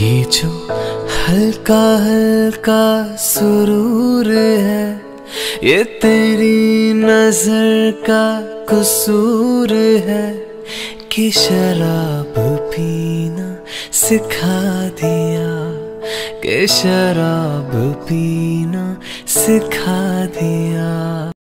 ये जो हल्का हल्का सुरूर है, ये तेरी नज़र का कसूर है कि शराब पीना सिखा दिया, कि शराब पीना सिखा दिया।